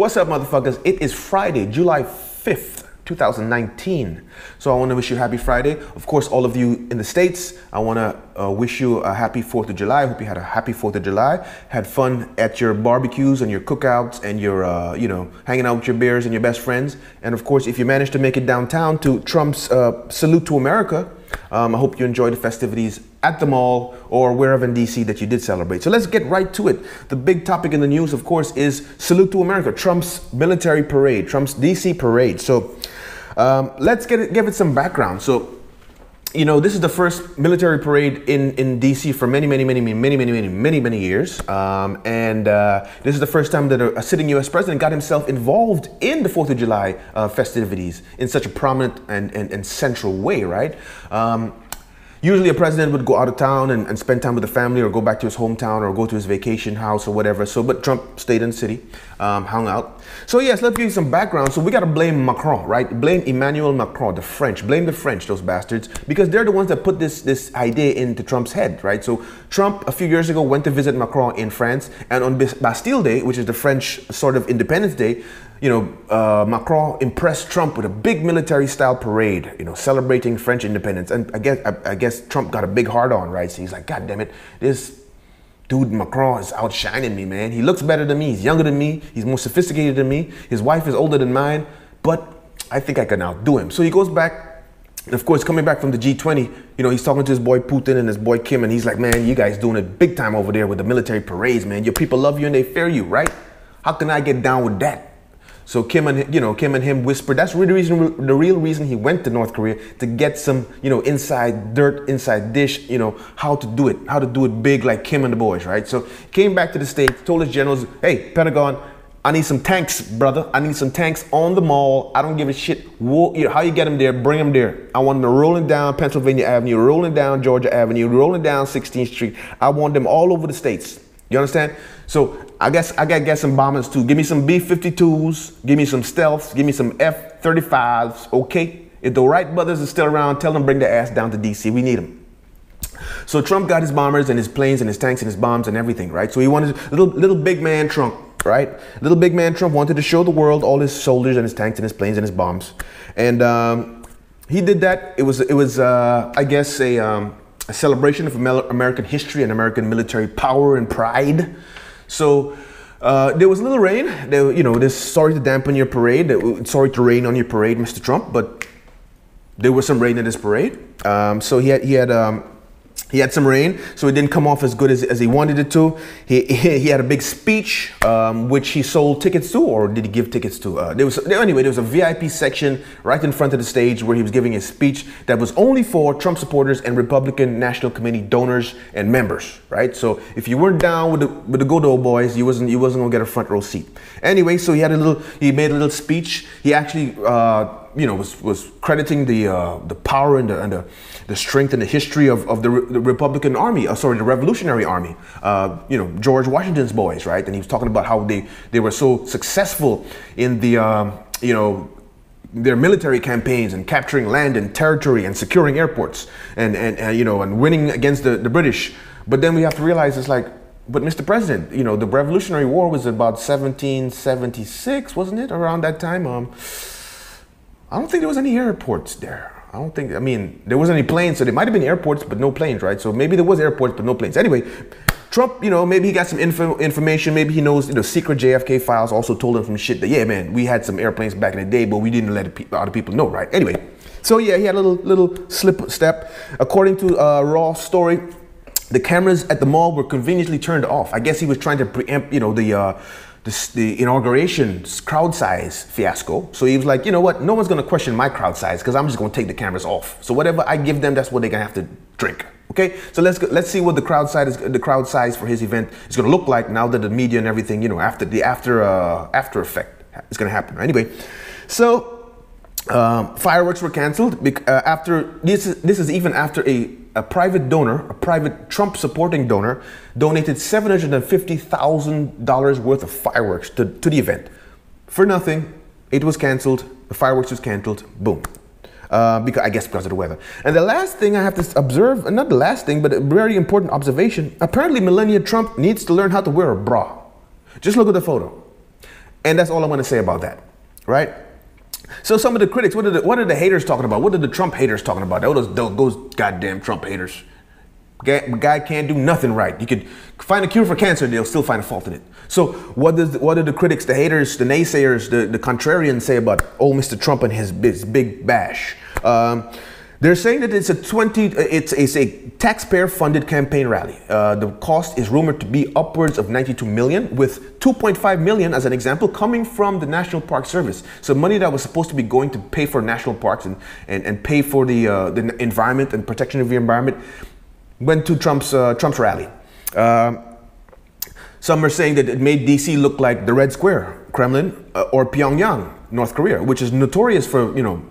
What's up, motherfuckers? It is Friday, July 5th, 2019. So I want to wish you happy Friday. Of course, all of you in the States, I want to uh, wish you a happy 4th of July. I hope you had a happy 4th of July. Had fun at your barbecues and your cookouts and your, uh, you know, hanging out with your beers and your best friends. And of course, if you managed to make it downtown to Trump's uh, Salute to America, um, I hope you enjoy the festivities at the mall or wherever in DC that you did celebrate. So let's get right to it. The big topic in the news, of course, is Salute to America, Trump's military parade, Trump's DC parade. So um, let's get it, give it some background. So you know, this is the first military parade in, in DC for many, many, many, many, many, many, many, many, many years. Um, and uh, this is the first time that a, a, sitting U.S. president got himself involved in the Fourth of July uh, festivities in such a prominent and, and, and central way, right? Um, Usually a president would go out of town and, and, spend time with the family or go back to his hometown or go to his vacation house or whatever. So, but Trump stayed in the city, um, hung out. So yes, let's give you some background. So we got to blame Macron, right? Blame Emmanuel Macron, the French. Blame the French, those bastards, because they're the ones that put this, this idea into Trump's head, right? So Trump, a few years ago, went to visit Macron in France. And on Bastille Day, which is the French sort of Independence Day, you know, uh, Macron impressed Trump with a big military-style parade, you know, celebrating French independence. And I guess, I, I guess Trump got a big heart on, right? So he's like, God damn it, this dude Macron is outshining me, man. He looks better than me. He's younger than me. He's more sophisticated than me. His wife is older than mine. But I think I can outdo him. So he goes back. And of course, coming back from the G20, you know, he's talking to his boy Putin and his boy Kim, and he's like, man, you guys doing it big time over there with the military parades, man. Your people love you and they fear you, right? How can I get down with that? So Kim and you know Kim and him whispered. That's really the reason, the real reason he went to North Korea to get some you know inside dirt, inside dish. You know how to do it, how to do it big like Kim and the boys, right? So came back to the states, told his generals, "Hey, Pentagon, I need some tanks, brother. I need some tanks on the mall. I don't give a shit how you get them there. Bring them there. I want them rolling down Pennsylvania Avenue, rolling down Georgia Avenue, rolling down 16th Street. I want them all over the states. You understand? So I guess I gotta get some bombers too. Give me some B-52s. Give me some stealths. Give me some F-35s. Okay. If the Wright brothers are still around, tell them bring their ass down to DC. We need them. So Trump got his bombers and his planes and his tanks and his bombs and everything, right? So he wanted little little big man Trump, right? Little big man Trump wanted to show the world all his soldiers and his tanks and his planes and his bombs, and um, he did that. It was it was uh, I guess a um, a celebration of American history and American military power and pride. So uh, there was a little rain. There, you know, this sorry to dampen your parade. Sorry to rain on your parade, Mr. Trump, but there was some rain in this parade. Um, so he had he had um, he had some rain, so it didn't come off as good as, as he wanted it to. He, he, had a big speech, um, which he sold tickets to, or did he give tickets to? Uh, there was anyway. There was a VIP section right in front of the stage where he was giving a speech that was only for Trump supporters and Republican National Committee donors and members. Right. So if you weren't down with the with the good old boys, you wasn't you wasn't gonna get a front row seat. Anyway, so he had a little. He made a little speech. He actually. Uh, you know, was, was crediting the, uh, the power and the, and the, the strength and the history of, of the, Re- the Republican Army, uh, sorry, the Revolutionary Army, uh, you know, George Washington's boys, right? And he was talking about how they, they were so successful in the, um, you know, their military campaigns and capturing land and territory and securing airports and, and, and you know, and winning against the, the British. But then we have to realize it's like, but Mr. President, you know, the Revolutionary War was about 1776, wasn't it? Around that time. Um, I don't think there was any airports there. I don't think. I mean, there wasn't any planes, so there might have been airports, but no planes, right? So maybe there was airports, but no planes. Anyway, Trump, you know, maybe he got some info, information. Maybe he knows, you know, secret JFK files also told him some shit that, yeah, man, we had some airplanes back in the day, but we didn't let of people know, right? Anyway, so yeah, he had a little little slip step. According to uh, Raw story, the cameras at the mall were conveniently turned off. I guess he was trying to preempt, you know, the. Uh, the, the inauguration crowd size fiasco. So he was like, you know what? No one's going to question my crowd size because I'm just going to take the cameras off. So whatever I give them, that's what they're going to have to drink. Okay, so let's go, let's see what the crowd size is, the crowd size for his event is going to look like now that the media and everything, you know, after the after uh, after effect is going to happen. Anyway, so um, fireworks were canceled uh, after this. Is, this is even after a a private donor, a private Trump supporting donor, donated $750,000 worth of fireworks to, to the event. For nothing, it was canceled, the fireworks was canceled, boom. Uh, because I guess because of the weather. And the last thing I have to observe, not the last thing, but a very important observation. Apparently, Melania Trump needs to learn how to wear a bra. Just look at the photo. And that's all I'm going to say about that, right? So some of the critics, what are the, what are the haters talking about? What are the Trump haters talking about? Those, those, those goddamn Trump haters. Guy, guy can't do nothing right. You could find a cure for cancer, they'll still find a fault in it. So what does what do the critics, the haters, the naysayers, the, the contrarians say about old Mr. Trump and his, his big bash? Um, they're saying that it's a 20, it's, it's a taxpayer-funded campaign rally. Uh, the cost is rumored to be upwards of 92 million, with 2.5 million, as an example, coming from the National Park Service. So money that was supposed to be going to pay for national parks and, and, and pay for the, uh, the environment and protection of the environment went to Trump's, uh, Trump's rally. Uh, some are saying that it made DC look like the Red Square, Kremlin, uh, or Pyongyang, North Korea, which is notorious for, you know,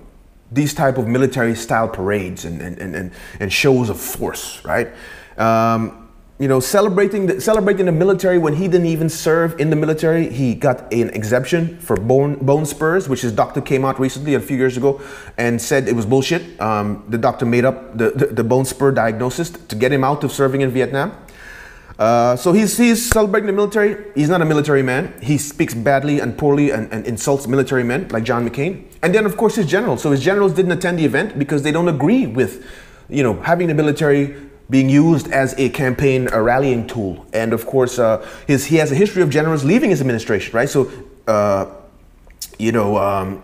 these type of military style parades and, and, and, and shows of force, right? Um, you know, celebrating the, celebrating the military when he didn't even serve in the military. He got an exemption for bone, bone spurs, which his doctor came out recently a few years ago and said it was bullshit. Um, the doctor made up the, the, the, bone spur diagnosis to get him out of serving in Vietnam. Uh, so he's, he's celebrating the military. He's not a military man. He speaks badly and poorly and, and insults military men like John McCain. And then, of course, his generals. So his generals didn't attend the event because they don't agree with, you know, having the military being used as a campaign a rallying tool. And of course, uh, his, he has a history of generals leaving his administration, right? So, uh, you know, um,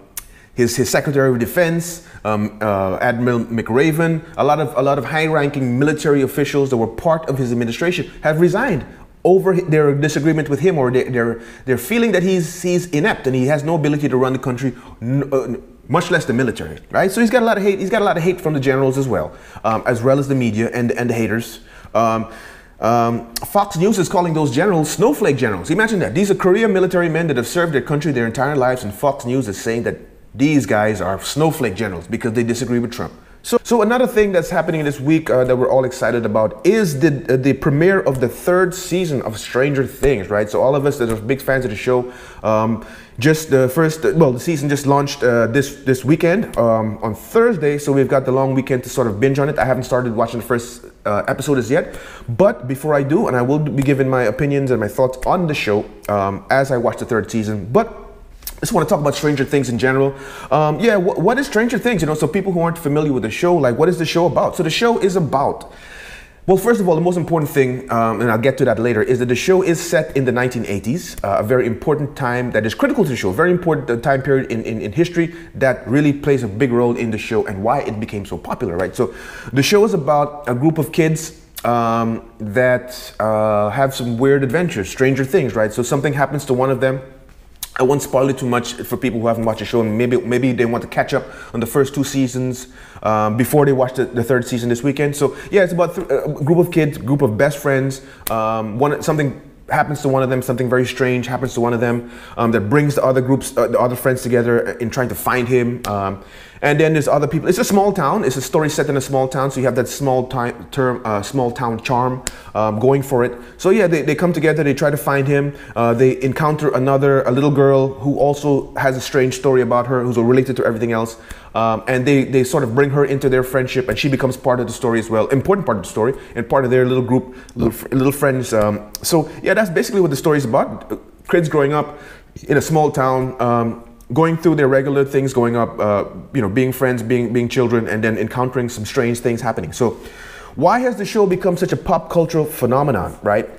his, his Secretary of Defense, um, uh, Admiral McRaven, a lot of a lot of high-ranking military officials that were part of his administration have resigned over their disagreement with him or their, their, their feeling that he's, he's inept and he has no ability to run the country, uh, much less the military, right? So he's got a lot of hate. He's got a lot of hate from the generals as well, um, as well as the media and, and the haters. Um, um, Fox News is calling those generals snowflake generals. Imagine that. These are Korean military men that have served their country their entire lives, and Fox News is saying that these guys are snowflake generals because they disagree with Trump. So, so another thing that's happening this week uh, that we're all excited about is the uh, the premiere of the third season of Stranger Things, right? So all of us that are big fans of the show, um, just the first, well, the season just launched uh, this this weekend um, on Thursday, so we've got the long weekend to sort of binge on it. I haven't started watching the first uh, episode as yet, but before I do, and I will be giving my opinions and my thoughts on the show um, as I watch the third season, but just want to talk about Stranger Things in general. Um, yeah, wh- what is Stranger Things? You know, so people who aren't familiar with the show, like, what is the show about? So the show is about. Well, first of all, the most important thing, um, and I'll get to that later, is that the show is set in the 1980s, uh, a very important time that is critical to the show, a very important uh, time period in, in, in, history that really plays a big role in the show and why it became so popular, right? So the show is about a group of kids um, that uh, have some weird adventures, stranger things, right? So something happens to one of them I won't spoil it too much for people who haven't watched the show. Maybe maybe they want to catch up on the first two seasons um, before they watch the, the, third season this weekend. So yeah, it's about th- a group of kids, group of best friends. Um, one something happens to one of them, something very strange happens to one of them um, that brings the other groups, uh, the other friends together in trying to find him. Um, and then there's other people. It's a small town. It's a story set in a small town, so you have that small time term, uh, small town charm um, going for it. So yeah, they, they come together. They try to find him. Uh, they encounter another, a little girl who also has a strange story about her, who's related to everything else. Um, and they, they sort of bring her into their friendship, and she becomes part of the story as well, important part of the story, and part of their little group, little, little friends. Um, so yeah, that's basically what the story is about. Kids growing up in a small town. Going through their regular things, going up, uh, you know, being friends, being being children, and then encountering some strange things happening. So, why has the show become such a pop cultural phenomenon, right?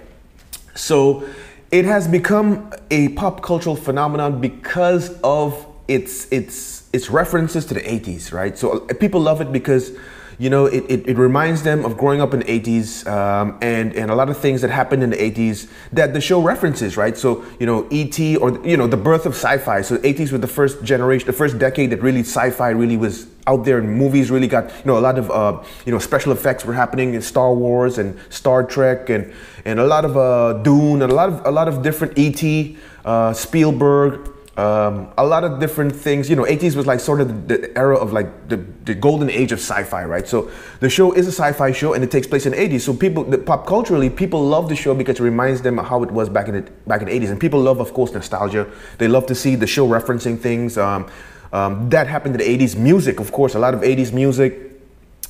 So, it has become a pop cultural phenomenon because of its its its references to the 80s, right? So people love it because you know, it, it, it, reminds them of growing up in the 80s um, and, and a lot of things that happened in the 80s that the show references, right? So, you know, E.T. or, you know, the birth of sci-fi. So 80s was the first generation, the first decade that really sci-fi really was out there and movies really got, you know, a lot of, uh, you know, special effects were happening in Star Wars and Star Trek and, and a lot of uh, Dune and a lot of, a lot of different E.T., uh, Spielberg, um, a lot of different things. You know, 80s was like sort of the, the era of like the, the, golden age of sci-fi, right? So the show is a sci-fi show and it takes place in the 80s. So people, the, pop culturally, people love the show because it reminds them how it was back in the back in the 80s. And people love, of course, nostalgia. They love to see the show referencing things. Um, um, that happened in the 80s. Music, of course, a lot of 80s music,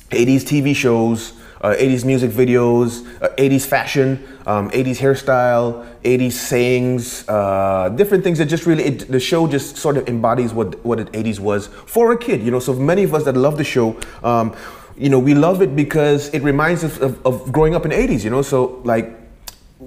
80s TV shows. Uh, 80s music videos, uh, 80s fashion, um, 80s hairstyle, 80s sayings, uh, different things that just really, it, the show just sort of embodies what, what the 80s was for a kid, you know. So many of us that love the show, um, you know, we love it because it reminds us of, of growing up in the 80s, you know. So like,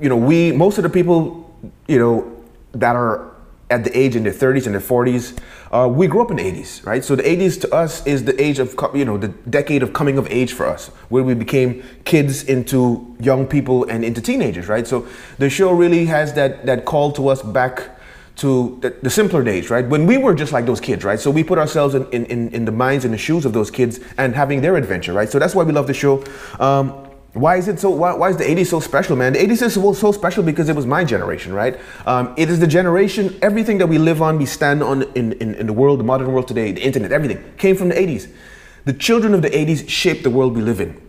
you know, we, most of the people, you know, that are at the age in their 30s and their 40s. Uh, we grew up in the 80s, right? So the 80s to us is the age of, you know, the decade of coming of age for us, where we became kids into young people and into teenagers, right? So the show really has that, that call to us back to the, the simpler days, right? When we were just like those kids, right? So we put ourselves in, in, in the minds and the shoes of those kids and having their adventure, right? So that's why we love the show. Um, why is it so? Why, why, is the 80s so special, man? The 80s is so, so special because it was my generation, right? Um, it is the generation, everything that we live on, we stand on in, in, in the world, the modern world today, the internet, everything came from the 80s. The children of the 80s shaped the world we live in,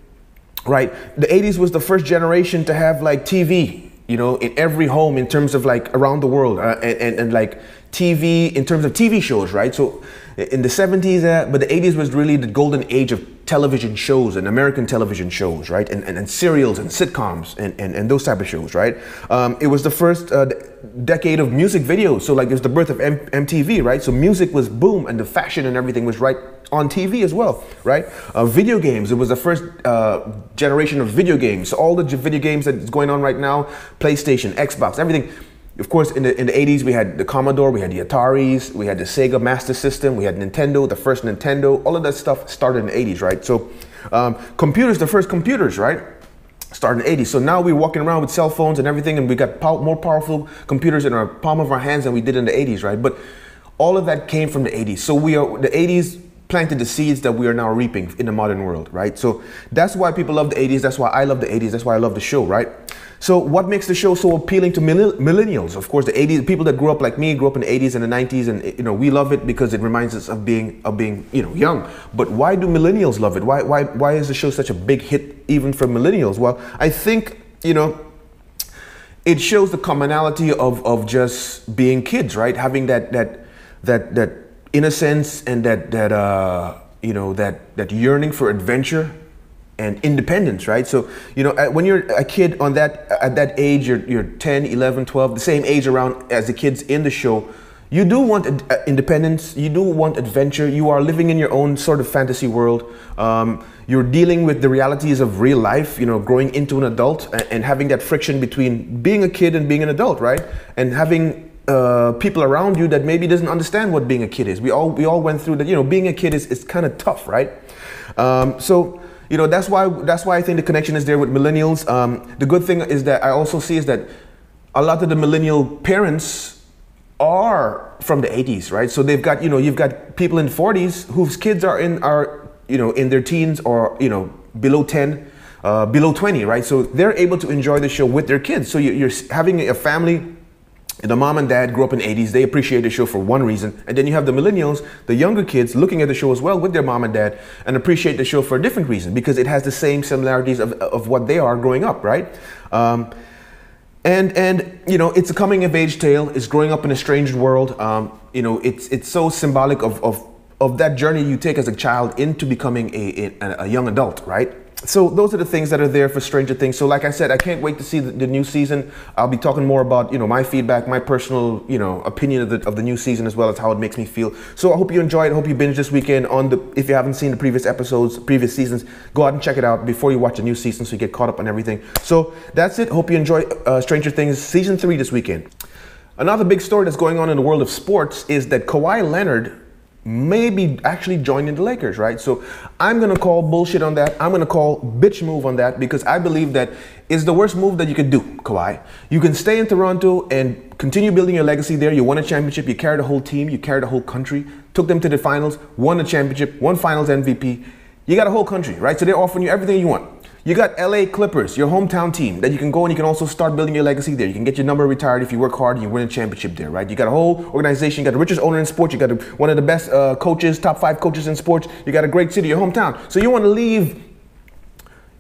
right? The 80s was the first generation to have like TV, you know, in every home in terms of like around the world uh, and, and, and like TV, in terms of TV shows, right? So in the 70s, uh, but the 80s was really the golden age of television shows and American television shows, right? And, and, and serials and sitcoms and, and, and those type of shows, right? Um, it was the first uh, decade of music videos. So like it was the birth of M- MTV, right? So music was boom and the fashion and everything was right on TV as well, right? Uh, video games, it was the first uh, generation of video games. So all the video games that's going on right now, PlayStation, Xbox, everything of course, in the, in the 80s, we had the Commodore, we had the Ataris, we had the Sega Master System, we had Nintendo, the first Nintendo. All of that stuff started in the 80s, right? So, um, computers, the first computers, right? Started in the 80s. So now we're walking around with cell phones and everything, and we got pow- more powerful computers in our palm of our hands than we did in the 80s, right? But all of that came from the 80s. So we are the 80s planted the seeds that we are now reaping in the modern world, right? So that's why people love the 80s. That's why I love the 80s. That's why I love the show, right? So what makes the show so appealing to millennials? Of course, the 80s people that grew up like me grew up in the 80s and the 90s, and you know we love it because it reminds us of being of being you know young. But why do millennials love it? Why why why is the show such a big hit even for millennials? Well, I think you know it shows the commonality of of just being kids, right? Having that that that that innocence and that that uh, you know that that yearning for adventure and independence, right? So, you know, when you're a kid on that at that age, you're, you're 10, 11, 12, the same age around as the kids in the show, you do want independence, you do want adventure, you are living in your own sort of fantasy world. Um, you're dealing with the realities of real life, you know, growing into an adult and, and having that friction between being a kid and being an adult, right? And having uh, people around you that maybe doesn't understand what being a kid is. We all we all went through that. You know, being a kid is, is kind of tough, right? Um, so you know that's why that's why I think the connection is there with millennials. Um, the good thing is that I also see is that a lot of the millennial parents are from the 80s, right? So they've got you know you've got people in 40s whose kids are in are you know in their teens or you know below 10. Uh, below 20, right? So they're able to enjoy the show with their kids. So you're having a family the mom and dad grew up in the 80s they appreciate the show for one reason. And then you have the millennials the younger kids looking at the show as well with their mom and dad and appreciate the show for a different reason because it has the same similarities of, of what they are growing up right? Um, and and you know it's a coming of age tale. It's growing up in a strange world. Um, you know it's it's so symbolic of, of of that journey you take as a child into becoming a, a, a young adult right so those are the things that are there for Stranger Things. So like I said, I can't wait to see the, the, new season. I'll be talking more about you know my feedback, my personal you know opinion of the of the new season as well as how it makes me feel. So I hope you enjoyed. I hope you binge this weekend on the. If you haven't seen the previous episodes, previous seasons, go out and check it out before you watch the new season so you get caught up on everything. So that's it. Hope you enjoy uh, Stranger Things season three this weekend. Another big story that's going on in the world of sports is that Kawhi Leonard maybe actually joining the Lakers, right? So I'm gonna call bullshit on that. I'm gonna call bitch move on that because I believe that is the worst move that you could do, Kawhi. You can stay in Toronto and continue building your legacy there. You won a championship, you carried a whole team, you carried a whole country, took them to the finals, won a championship, won finals MVP. You got a whole country, right? So they're offering you everything you want. You got LA Clippers, your hometown team, that you can go and you can also start building your legacy there. You can get your number retired if you work hard and you win a championship there, right? You got a whole organization, you got the richest owner in sports, you got one of the best uh, coaches, top five coaches in sports, you got a great city, your hometown. So you want to leave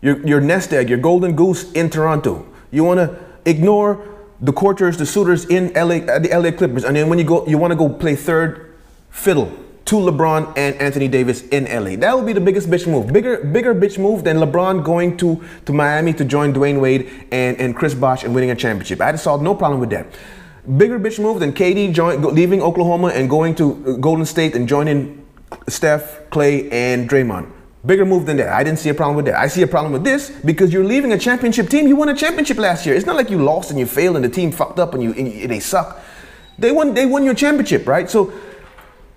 your, your nest egg, your golden goose in Toronto. You want to ignore the courtiers, the suitors in LA, uh, the LA Clippers, and then when you go, you want to go play third fiddle to LeBron and Anthony Davis in LA. That would be the biggest bitch move. Bigger, bigger bitch move than LeBron going to, to Miami to join Dwyane Wade and, and Chris Bosh and winning a championship. I just saw no problem with that. Bigger bitch move than KD join, leaving Oklahoma and going to uh, Golden State and joining Steph, Clay, and Draymond. Bigger move than that. I didn't see a problem with that. I see a problem with this because you're leaving a championship team. You won a championship last year. It's not like you lost and you failed and the team fucked up and you and they suck. They won. They won your championship, right? So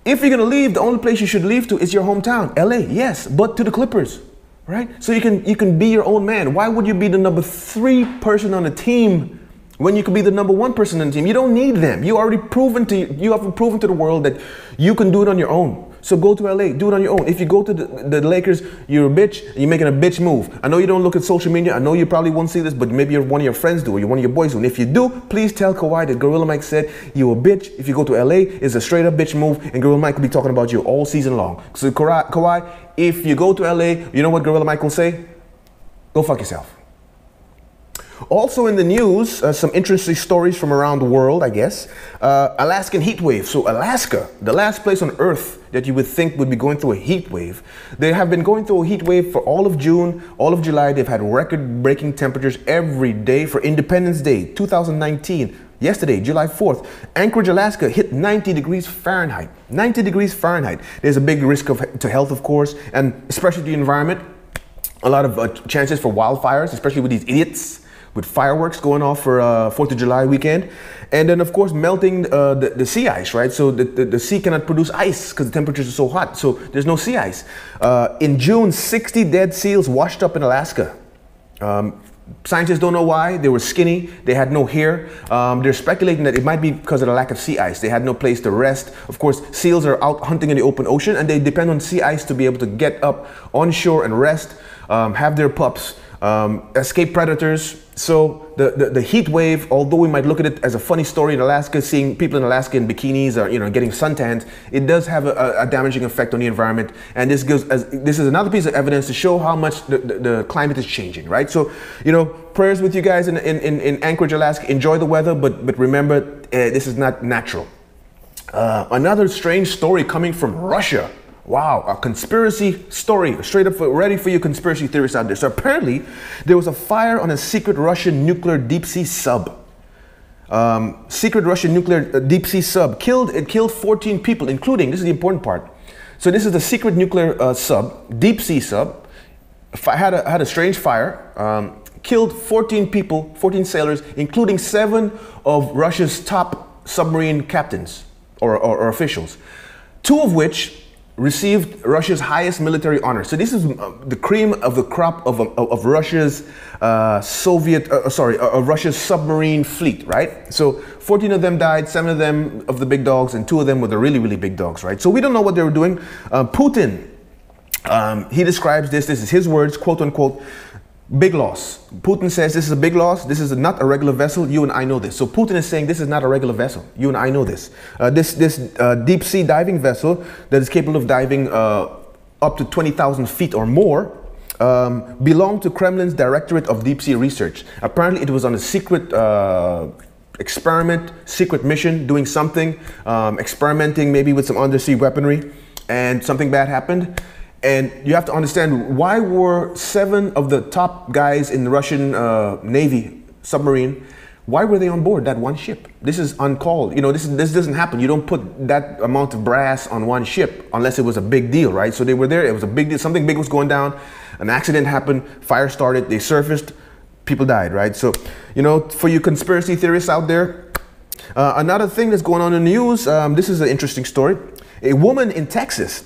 if you're gonna leave, the only place you should leave to is your hometown, LA. Yes, but to the Clippers, right? So you can you can be your own man. Why would you be the number three person on the team when you could be the number one person on the team? You don't need them. You already proven to you have proven to the world that you can do it on your own. So go to LA, do it on your own. If you go to the, the Lakers, you're a bitch, you're making a bitch move. I know you don't look at social media, I know you probably won't see this, but maybe one of your friends do, or you're one of your boys do. And if you do, please tell Kawhi that Guerilla Mike said you a bitch. If you go to LA, it's a straight up bitch move, and Guerilla Mike will be talking about you all season long. So Kawhi, if you go to LA, you know what Guerilla Mike will say? Go fuck yourself. Also in the news, uh, some interesting stories from around the world, I guess. Uh, Alaskan heat wave. So Alaska, the last place on Earth that you would think would be going through a heat wave, they have been going through a heat wave for all of June, all of July. They've had record-breaking temperatures every day for Independence Day 2019. Yesterday, July 4th, Anchorage, Alaska hit 90 degrees Fahrenheit. 90 degrees Fahrenheit. There's a big risk of, to health, of course, and especially the environment. A lot of uh, chances for wildfires, especially with these idiots with fireworks going off for uh, 4th of July weekend. And then, of course, melting uh, the, the, sea ice, right? So the, the, the sea cannot produce ice because the temperatures are so hot. So there's no sea ice. Uh, in June, 60 dead seals washed up in Alaska. Um, scientists don't know why. They were skinny. They had no hair. Um, they're speculating that it might be because of the lack of sea ice. They had no place to rest. Of course, seals are out hunting in the open ocean and they depend on sea ice to be able to get up on shore and rest, um, have their pups um, escape predators. So the, the, the, heat wave, although we might look at it as a funny story in Alaska, seeing people in Alaska in bikinis or you know getting suntans, it does have a, a damaging effect on the environment. And this gives as, this is another piece of evidence to show how much the, the, the, climate is changing, right? So you know, prayers with you guys in, in, in Anchorage, Alaska. Enjoy the weather, but but remember, uh, this is not natural. Uh, another strange story coming from Russia. Wow, a conspiracy story, straight up for, ready for you conspiracy theorists out there. So apparently, there was a fire on a secret Russian nuclear deep sea sub. Um, secret Russian nuclear uh, deep sea sub killed it killed 14 people, including this is the important part. So this is the secret nuclear uh, sub, deep sea sub, had a had a strange fire, um, killed 14 people, 14 sailors, including seven of Russia's top submarine captains or, or, or officials, two of which received Russia's highest military honor. So this is uh, the cream of the crop of, of, of Russia's uh, Soviet, uh, uh sorry, uh, of Russia's submarine fleet, right? So 14 of them died, seven of them of the big dogs, and two of them were the really, really big dogs, right? So we don't know what they were doing. Putin, um, he describes this, this is his words, quote unquote, Big loss. Putin says this is a big loss. This is not a regular vessel. You and I know this. So Putin is saying this is not a regular vessel. You and I know this. Uh, this this uh, deep sea diving vessel that is capable of diving uh, up to 20,000 feet or more um, belonged to Kremlin's Directorate of Deep Sea Research. Apparently, it was on a secret uh, experiment, secret mission, doing something, um, experimenting maybe with some undersea weaponry, and something bad happened and you have to understand why were seven of the top guys in the Russian uh, Navy submarine, why were they on board that one ship? This is uncalled. You know, this, is, this doesn't happen. You don't put that amount of brass on one ship unless it was a big deal, right? So they were there. It was a big deal. Something big was going down. An accident happened. Fire started. They surfaced. People died, right? So, you know, for you conspiracy theorists out there, uh, another thing that's going on in the news, um, this is an interesting story. A woman in Texas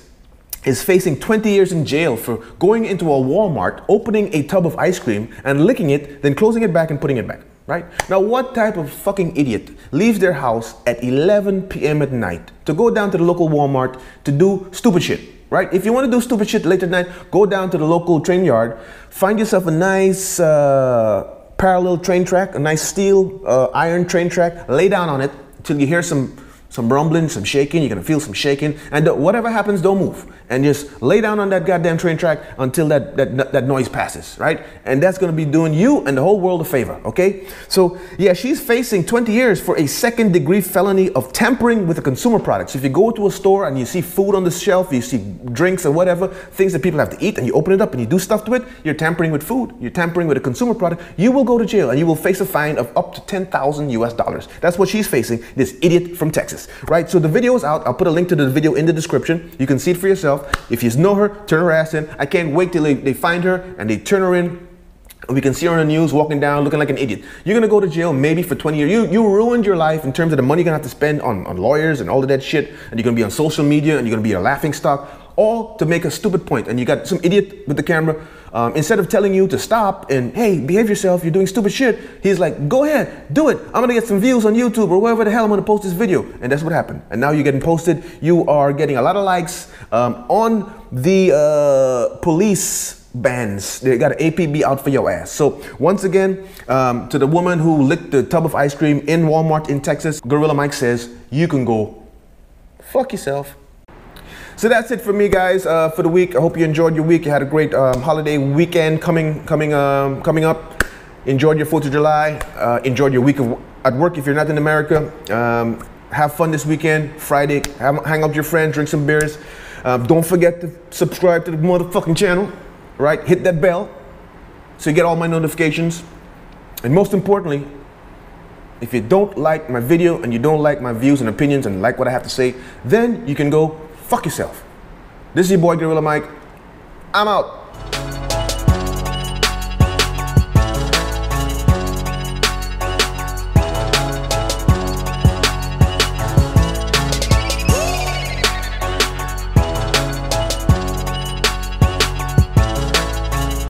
is facing 20 years in jail for going into a Walmart, opening a tub of ice cream and licking it, then closing it back and putting it back, right? Now, what type of fucking idiot leaves their house at 11 p.m. at night to go down to the local Walmart to do stupid shit, right? If you want to do stupid shit late at night, go down to the local train yard, find yourself a nice uh, parallel train track, a nice steel uh, iron train track, lay down on it till you hear some some rumbling, some shaking. You're gonna feel some shaking, and uh, whatever happens, don't move, and just lay down on that goddamn train track until that that that noise passes, right? And that's gonna be doing you and the whole world a favor, okay? So yeah, she's facing 20 years for a second degree felony of tampering with a consumer product. So if you go to a store and you see food on the shelf, you see drinks or whatever, things that people have to eat, and you open it up and you do stuff to it, you're tampering with food. You're tampering with a consumer product. You will go to jail and you will face a fine of up to 10,000 US dollars. That's what she's facing. This idiot from Texas right? So the video is out. I'll put a link to the video in the description. You can see it for yourself. If you know her, turn her ass in. I can't wait till they, they find her and they turn her in. We can see her on the news walking down looking like an idiot. You're gonna go to jail maybe for 20 years. You you ruined your life in terms of the money you're gonna have to spend on, on lawyers and all of that shit. And you're gonna be on social media and you're gonna be a laughing stock all to make a stupid point. And you got some idiot with the camera. Um, instead of telling you to stop and hey, behave yourself, you're doing stupid shit. He's like, go ahead, do it. I'm gonna get some views on YouTube or wherever the hell I'm gonna post this video. And that's what happened. And now you're getting posted. You are getting a lot of likes um, on the uh, police bans. They got an APB out for your ass. So once again, um, to the woman who licked the tub of ice cream in Walmart in Texas, Guerilla Mike says you can go fuck yourself. So that's it for me, guys, uh, for the week. I hope you enjoyed your week. You had a great um, holiday weekend coming, coming, um, coming up. Enjoyed your Fourth of July. Uh, enjoyed your week of, at work if you're not in America. Um, have fun this weekend. Friday, have, hang out with your friends, drink some beers. Um, don't forget to subscribe to the motherfucking channel. Right? Hit that bell so you get all my notifications. And most importantly, if you don't like my video and you don't like my views and opinions and like what I have to say, then you can go Fuck yourself. This is your boy Guerilla Mike. I'm out.